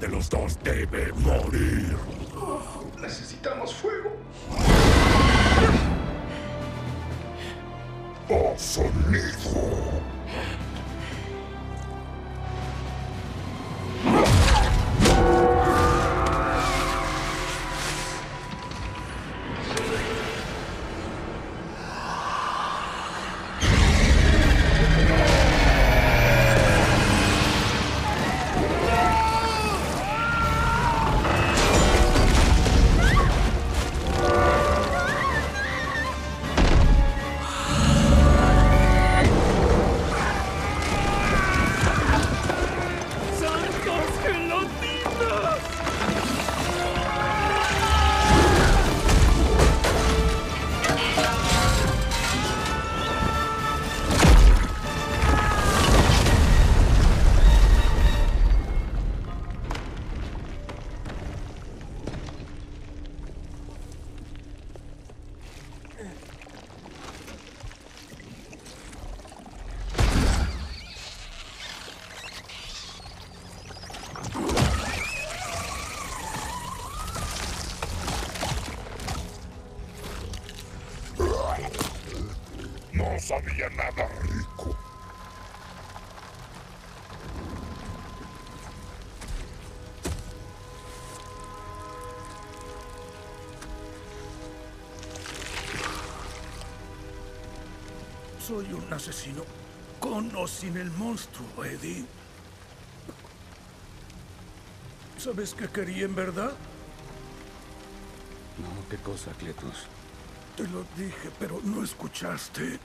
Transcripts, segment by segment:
de los dos debe morir. Necesitamos fuego. ¡Oh, sonido! No sabía nada Soy un asesino con o sin el monstruo, Eddie. ¿Sabes qué quería en verdad? No, ¿qué cosa, Cletus? Te lo dije, pero no escuchaste.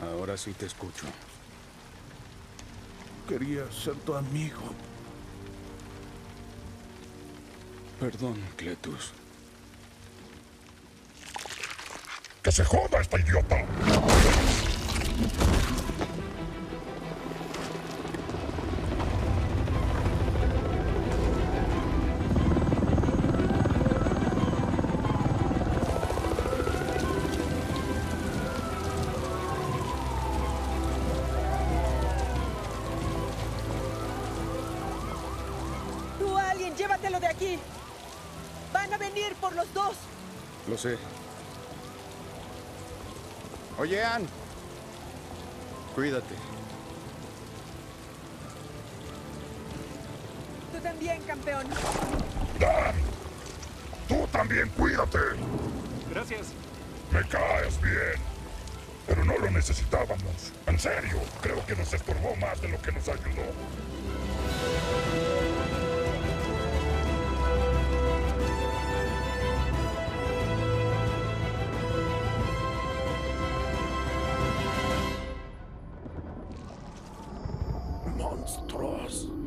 Ahora sí te escucho. Quería ser tu amigo. Perdón, Cletus. ¡Que se joda esta idiota! Llévatelo de aquí. Van a venir por los dos. Lo sé. Oye, Ann. Cuídate. Tú también, campeón. Dan, tú también cuídate. Gracias. Me caes bien. Pero no lo necesitábamos. En serio, creo que nos estorbó más de lo que nos ayudó. монструозно.